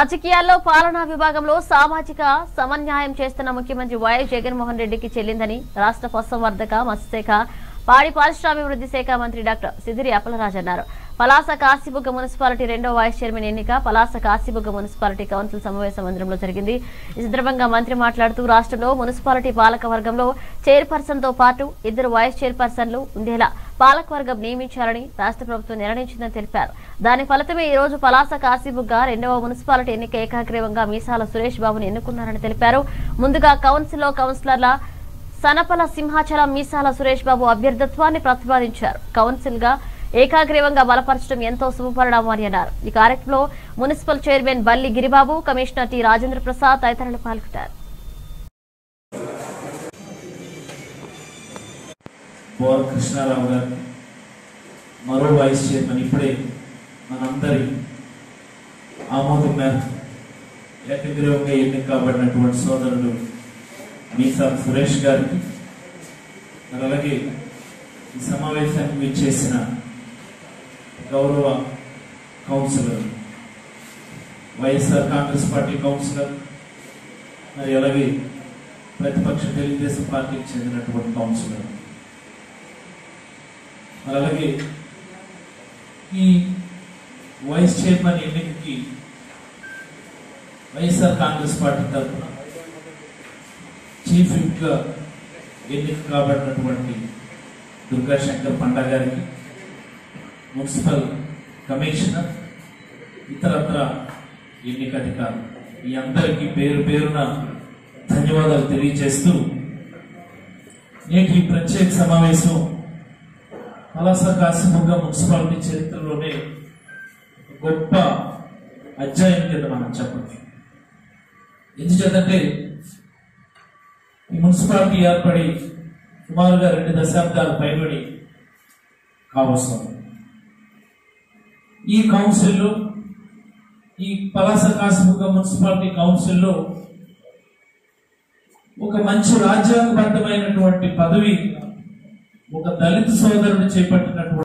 రాజకీయాల్లో పాలనా విభాగంలో సామాజిక సమన్యాయం చేస్తున్న ముఖ్యమంత్రి వైఎస్ జగన్మోహన్ రెడ్డికి చెల్లిందని రాష్ట్ర పశుసంవర్ధక మత్స్యశాఖ పాడి పారిశ్రామికాభివృద్ధి శాఖ మంత్రి డాక్టర్ సిదిరి అప్పలరాజు అన్నారు. పలాస కాశీబుగ్గ మున్సిపాలిటీ రెండో వైస్ చైర్మన్ ఎన్నిక పలాస కాశీబుగ్గ మున్సిపాలిటీ కౌన్సిల్ సమావేశ మందిరంలో జరిగింది. ఈ సందర్భంగా మంత్రి మాట్లాడుతూ రాష్ట్రంలో మున్సిపాలిటీ పాలక వర్గంలో చైర్పర్సన్తో పాటు ఇద్దరు వైస్ చైర్పర్సన్లు ఉండేలా పాలకవర్గం నియమించాలని రాష్ట్ర ప్రభుత్వం నిర్ణయించిందని తెలిపారు. దాని ఫలితమే ఈ రోజు పలాస కాశీబుగ్గ రెండవ మున్సిపాలిటీ ఎన్నిక ఏకాగ్రీవంగా మీసాల సురేష్ బాబును ఎన్నుకున్నారని తెలిపారు. ముందుగా కౌన్సిల్లో కౌన్సిలర్ల సనపల సింహాచలం మీసాల సురేష్ బాబు అభ్యర్థత్వాన్ని ప్రతిపాదించారు. కౌన్సిల్గా ఏకాగ్రీవంగా బలపరచడం ఎంతో శుభపరిణామని అన్నారు. ఈ కార్యక్రమంలో municipal chairman Balli Giribabu commissioner T Rajendra Prasad తదితరులు పాల్గొన్నారు కృష్ణారావు గారు మరో వైస్ చైర్మన్ ఇప్పుడే మనందరి ఆమోదం మేరకు ఏకగ్రీవంగా ఎన్నిక కాబడినటువంటి సోదరుడు మీసా సురేష్ గారికి అలాగే ఈ సమావేశానికి విచ్చేసిన గౌరవ councillor YSR Congress party councillor మరి అలాగే ప్రతిపక్ష తెలుగుదేశం పార్టీకి చెందినటువంటి కౌన్సిలర్. మరి అలాగే ఈ వైస్ చైర్మన్ ఎన్నికకి వైఎస్ఆర్ కాంగ్రెస్ పార్టీ తరఫున చీఫ్ విప్గా ఎన్నిక కాబడినటువంటి దుర్గా శంకర్ పండా గారికి మున్సిపల్ కమిషనర్ ఇతరత్ర ఎన్నిక అధికారులు ఈ అందరికీ పేరు పేరున ధన్యవాదాలు తెలియజేస్తూ నేటి ఈ ప్రత్యేక సమావేశం పలాస కాశీబుగ్గ మున్సిపాలిటీ చరిత్రలోనే గొప్ప అధ్యాయం కింద మనం చెప్పచ్చు. ఎందుచేతంటే ఈ మున్సిపాలిటీ ఏర్పడి సుమారుగా రెండు దశాబ్దాలు పైబడి కావస్తుంది. ఈ కౌన్సిల్లో ఈ పలాస కాశీబుగ్గ మున్సిపాలిటీ కౌన్సిల్లో ఒక మంచి రాజ్యాంగబద్ధమైనటువంటి పదవి ఒక దళిత సోదరుడు చేపట్టినటువంటి